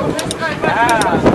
Yeah.